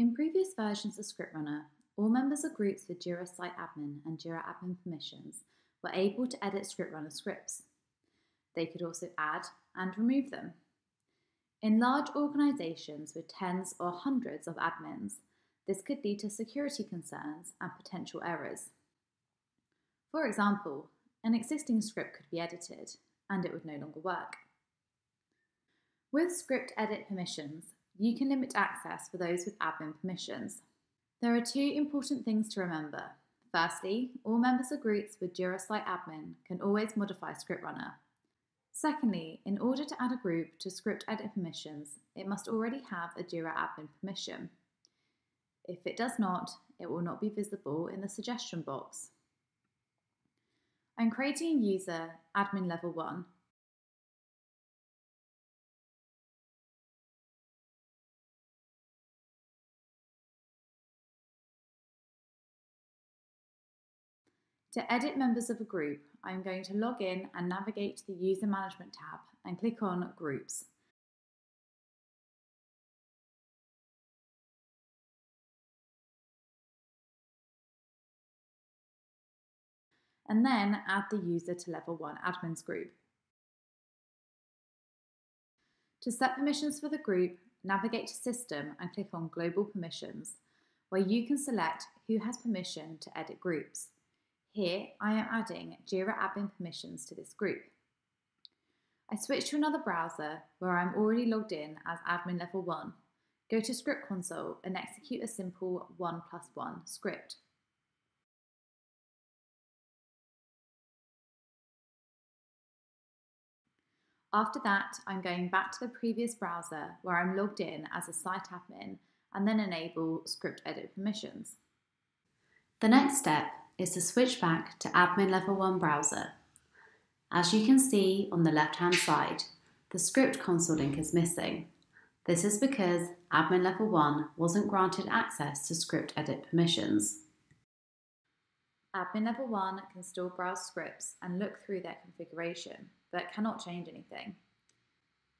In previous versions of ScriptRunner, all members of groups with Jira Site Admin and Jira Admin permissions were able to edit ScriptRunner scripts. They could also add and remove them. In large organisations with tens or hundreds of admins, this could lead to security concerns and potential errors. For example, an existing script could be edited and it would no longer work. With script edit permissions, you can limit access for those with admin permissions. There are two important things to remember. Firstly, all members of groups with Jira Site Admin can always modify ScriptRunner. Secondly, in order to add a group to script edit permissions, it must already have a Jira admin permission. If it does not, it will not be visible in the suggestion box. I'm creating a user, admin level 1, To edit members of a group, I am going to log in and navigate to the User Management tab and click on Groups. And then add the user to Level 1 Admins group. To set permissions for the group, navigate to System and click on Global Permissions, where you can select who has permission to edit groups. Here, I am adding Jira admin permissions to this group. I switch to another browser where I'm already logged in as admin level 1. Go to Script Console and execute a simple 1 plus 1 script. After that, I'm going back to the previous browser where I'm logged in as a site admin and then enable script edit permissions. The next step is to switch back to Admin Level 1 browser. As you can see on the left hand side, the script console link is missing. This is because Admin Level 1 wasn't granted access to script edit permissions. Admin Level 1 can still browse scripts and look through their configuration, but cannot change anything.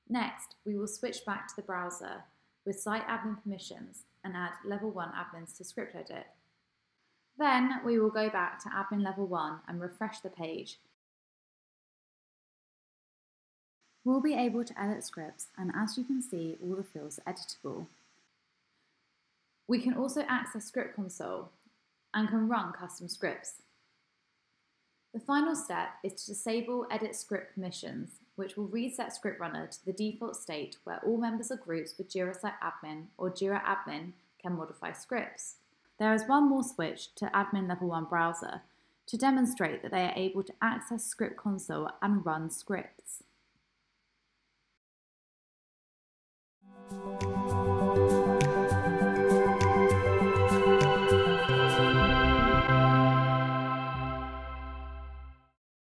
Next, we will switch back to the browser with Site Admin permissions and add Level 1 admins to script edit then we will go back to admin level 1 and refresh the page. We'll be able to edit scripts and as you can see all the fields are editable. We can also access Script Console and can run custom scripts. The final step is to disable Edit Script Permissions, which will reset ScriptRunner to the default state where all members of groups with Jira Site Admin or Jira Admin can modify scripts. There is one more switch to Admin Level 1 browser to demonstrate that they are able to access Script Console and run scripts.